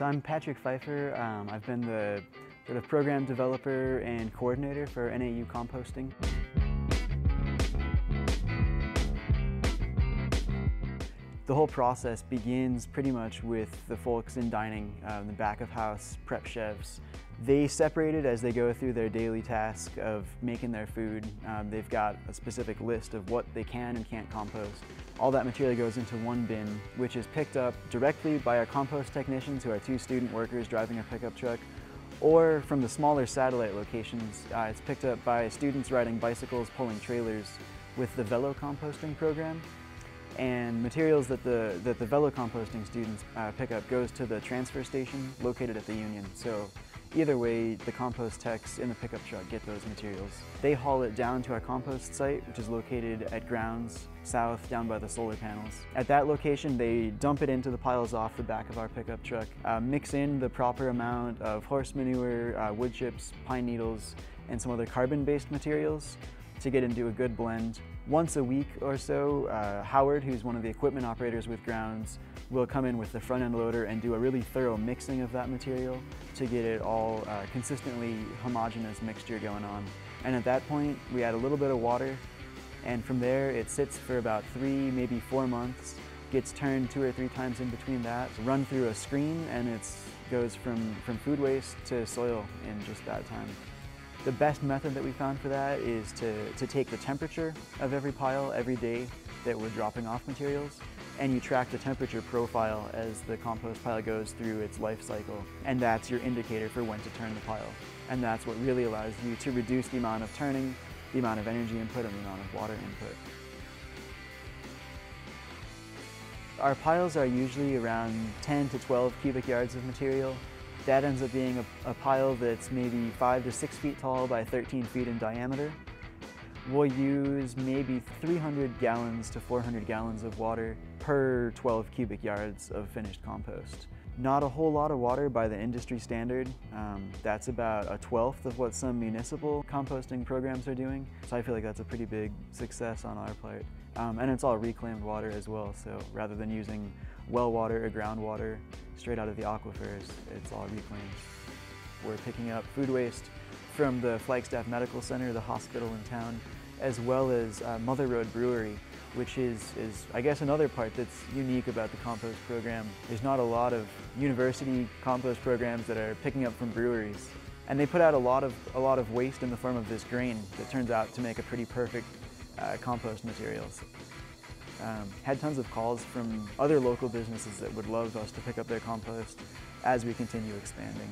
So I'm Patrick Pfeiffer. Um, I've been the sort of program developer and coordinator for NAU composting. The whole process begins pretty much with the folks in dining, um, the back of house prep chefs. They separate it as they go through their daily task of making their food. Um, they've got a specific list of what they can and can't compost. All that material goes into one bin, which is picked up directly by our compost technicians who are two student workers driving a pickup truck, or from the smaller satellite locations, uh, it's picked up by students riding bicycles pulling trailers with the Velo composting program and materials that the, that the velo composting students uh, pick up goes to the transfer station located at the Union. So either way, the compost techs in the pickup truck get those materials. They haul it down to our compost site, which is located at grounds south down by the solar panels. At that location, they dump it into the piles off the back of our pickup truck, uh, mix in the proper amount of horse manure, uh, wood chips, pine needles, and some other carbon-based materials to get into a good blend. Once a week or so, uh, Howard, who's one of the equipment operators with Grounds, will come in with the front end loader and do a really thorough mixing of that material to get it all uh, consistently homogeneous mixture going on. And at that point, we add a little bit of water, and from there it sits for about three, maybe four months, gets turned two or three times in between that, run through a screen, and it goes from, from food waste to soil in just that time. The best method that we found for that is to, to take the temperature of every pile every day that we're dropping off materials and you track the temperature profile as the compost pile goes through its life cycle. And that's your indicator for when to turn the pile. And that's what really allows you to reduce the amount of turning, the amount of energy input and the amount of water input. Our piles are usually around 10 to 12 cubic yards of material that ends up being a, a, pile that's maybe five to six feet tall by 13 feet in diameter. We'll use maybe 300 gallons to 400 gallons of water per 12 cubic yards of finished compost. Not a whole lot of water by the industry standard. Um, that's about a twelfth of what some municipal composting programs are doing. So I feel like that's a pretty big success on our part. Um, and it's all reclaimed water as well, so rather than using well water or groundwater straight out of the aquifers, it's all reclaimed. We're picking up food waste from the Flagstaff Medical Center, the hospital in town, as well as uh, Mother Road Brewery, which is, is, I guess, another part that's unique about the compost program. There's not a lot of university compost programs that are picking up from breweries. And they put out a lot of, a lot of waste in the form of this grain that turns out to make a pretty perfect uh, compost materials. Um, had tons of calls from other local businesses that would love us to pick up their compost as we continue expanding.